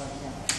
right now.